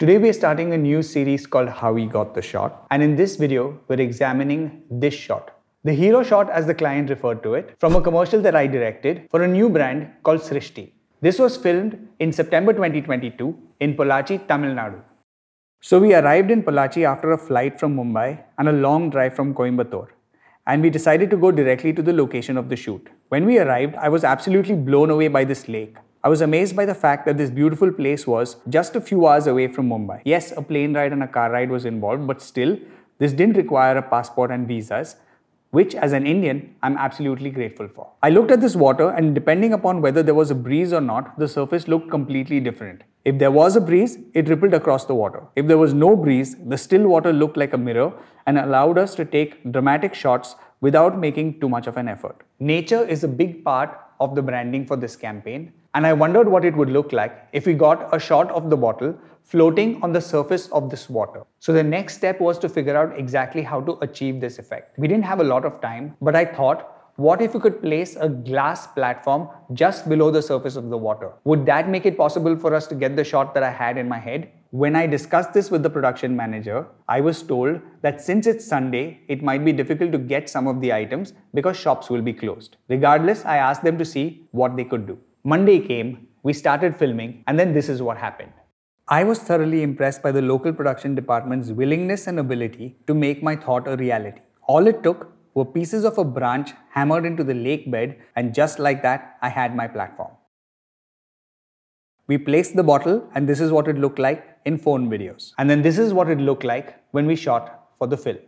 Today we are starting a new series called How We Got the Shot and in this video we're examining this shot. The hero shot as the client referred to it from a commercial that I directed for a new brand called Srishti. This was filmed in September 2022 in Pollachi, Tamil Nadu. So we arrived in Pollachi after a flight from Mumbai and a long drive from Coimbatore and we decided to go directly to the location of the shoot. When we arrived, I was absolutely blown away by this lake. I was amazed by the fact that this beautiful place was just a few hours away from Mumbai. Yes, a plane ride and a car ride was involved, but still, this didn't require a passport and visas, which as an Indian, I'm absolutely grateful for. I looked at this water and depending upon whether there was a breeze or not, the surface looked completely different. If there was a breeze, it rippled across the water. If there was no breeze, the still water looked like a mirror and allowed us to take dramatic shots without making too much of an effort. Nature is a big part of the branding for this campaign and I wondered what it would look like if we got a shot of the bottle floating on the surface of this water. So the next step was to figure out exactly how to achieve this effect. We didn't have a lot of time, but I thought what if we could place a glass platform just below the surface of the water? Would that make it possible for us to get the shot that I had in my head? When I discussed this with the production manager, I was told that since it's Sunday, it might be difficult to get some of the items because shops will be closed. Regardless, I asked them to see what they could do. Monday came, we started filming, and then this is what happened. I was thoroughly impressed by the local production department's willingness and ability to make my thought a reality. All it took were pieces of a branch hammered into the lake bed and just like that, I had my platform. We placed the bottle and this is what it looked like in phone videos. And then this is what it looked like when we shot for the film.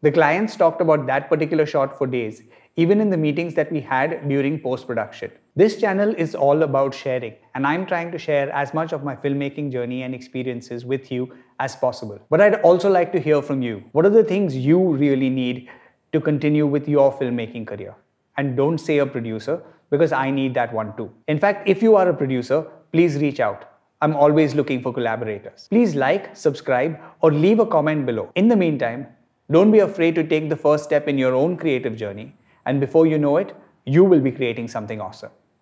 The clients talked about that particular shot for days, even in the meetings that we had during post-production. This channel is all about sharing, and I'm trying to share as much of my filmmaking journey and experiences with you as possible. But I'd also like to hear from you. What are the things you really need to continue with your filmmaking career? And don't say a producer, because I need that one too. In fact, if you are a producer, please reach out. I'm always looking for collaborators. Please like, subscribe, or leave a comment below. In the meantime, don't be afraid to take the first step in your own creative journey, and before you know it, you will be creating something awesome.